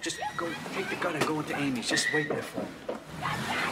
Just go, take the gun and go into Amy's. Just wait there for me.